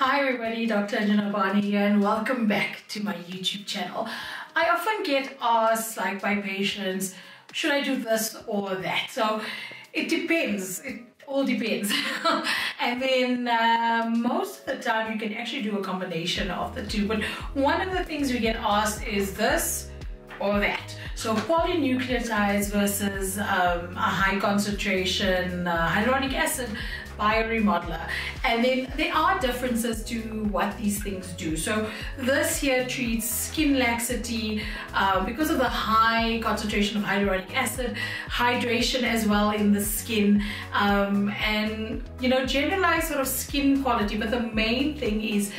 Hi everybody, Dr. Anjana Bhana here and welcome back to my YouTube channel. I often get asked like by patients, should I do this or that? So it depends, it all depends. and then uh, most of the time you can actually do a combination of the two. But one of the things we get asked is this or that. So polynucleotides versus um, a high concentration uh, hyaluronic acid bioremodeler. And then there are differences to what these things do. So this here treats skin laxity uh, because of the high concentration of hyaluronic acid, hydration as well in the skin, um, and you know generalized sort of skin quality. But the main thing is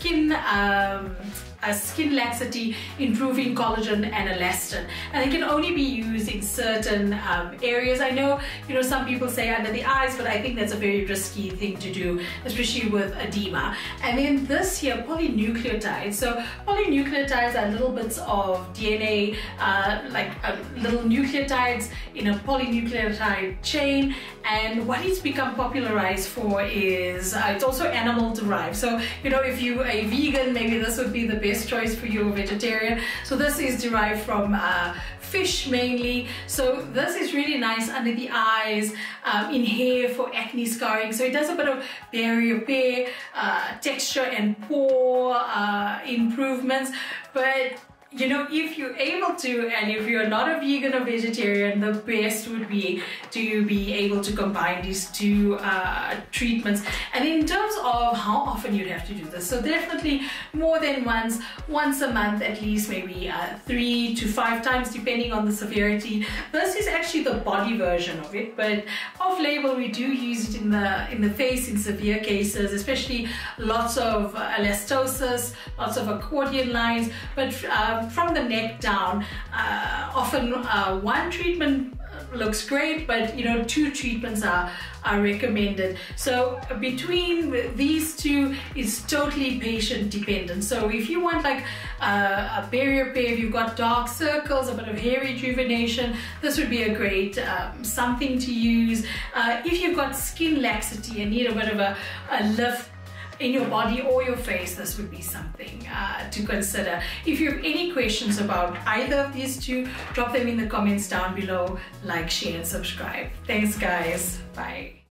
skin. Um, uh, skin laxity, improving collagen and elastin. And it can only be used in certain um, areas. I know, you know, some people say under the eyes, but I think that's a very risky thing to do, especially with edema. And then this here, polynucleotides. So polynucleotides are little bits of DNA, uh, like uh, little nucleotides in a polynucleotide chain. And what it's become popularized for is, uh, it's also animal derived. So, you know, if you're a vegan, maybe this would be the best best choice for you vegetarian. So this is derived from uh, fish mainly. So this is really nice under the eyes, um, in hair for acne scarring. So it does a bit of barrier repair, uh, texture and pore uh, improvements. But you know, if you're able to, and if you're not a vegan or vegetarian, the best would be to be able to combine these two uh, treatments. And in terms of how often you'd have to do this, so definitely more than once, once a month at least, maybe uh, three to five times, depending on the severity. This is actually the body version of it, but off-label we do use it in the in the face in severe cases, especially lots of uh, elastosis, lots of accordion lines, but uh, from the neck down, uh, often uh, one treatment looks great, but you know, two treatments are, are recommended. So between these two is totally patient dependent. So if you want like uh, a barrier repair, if you've got dark circles, a bit of hair rejuvenation, this would be a great um, something to use. Uh, if you've got skin laxity and need a bit of a, a lift, in your body or your face, this would be something uh, to consider. If you have any questions about either of these two, drop them in the comments down below, like, share, and subscribe. Thanks, guys. Bye.